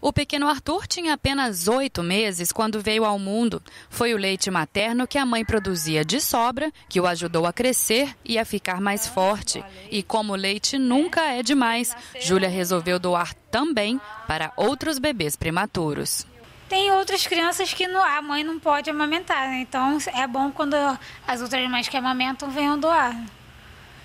O pequeno Arthur tinha apenas oito meses quando veio ao mundo. Foi o leite materno que a mãe produzia de sobra que o ajudou a crescer e a ficar mais forte. E como leite nunca é demais, Júlia resolveu doar também para outros bebês prematuros. Tem outras crianças que a mãe não pode amamentar, né? então é bom quando as outras mães que amamentam venham doar.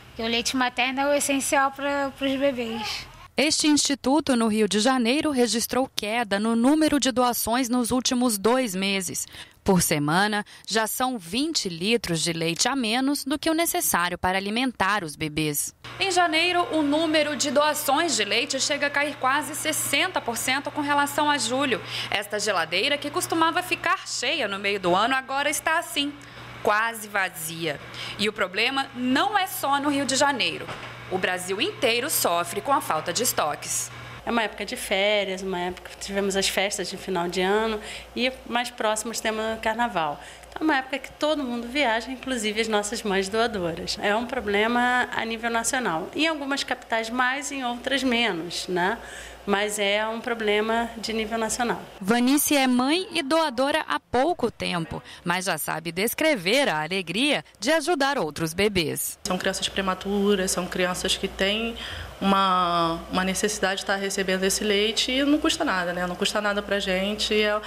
Porque o leite materno é o essencial para os bebês. Este instituto no Rio de Janeiro registrou queda no número de doações nos últimos dois meses. Por semana, já são 20 litros de leite a menos do que o necessário para alimentar os bebês. Em janeiro, o número de doações de leite chega a cair quase 60% com relação a julho. Esta geladeira, que costumava ficar cheia no meio do ano, agora está assim, quase vazia. E o problema não é só no Rio de Janeiro. O Brasil inteiro sofre com a falta de estoques. É uma época de férias, uma época que tivemos as festas de final de ano e mais próximos temos o carnaval. Então, é uma época que todo mundo viaja, inclusive as nossas mães doadoras. É um problema a nível nacional. Em algumas capitais mais, em outras menos, né? Mas é um problema de nível nacional. Vanice é mãe e doadora há pouco tempo, mas já sabe descrever a alegria de ajudar outros bebês. São crianças prematuras, são crianças que têm uma, uma necessidade de estar recebendo esse leite e não custa nada, né? Não custa nada pra gente. É,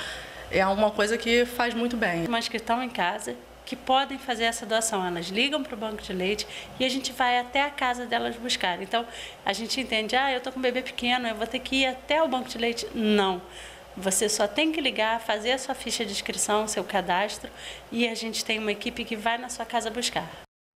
é uma coisa que faz muito bem. Mas que estão em casa que podem fazer essa doação. Elas ligam para o banco de leite e a gente vai até a casa delas buscar. Então, a gente entende, ah, eu estou com um bebê pequeno, eu vou ter que ir até o banco de leite. Não. Você só tem que ligar, fazer a sua ficha de inscrição, seu cadastro, e a gente tem uma equipe que vai na sua casa buscar.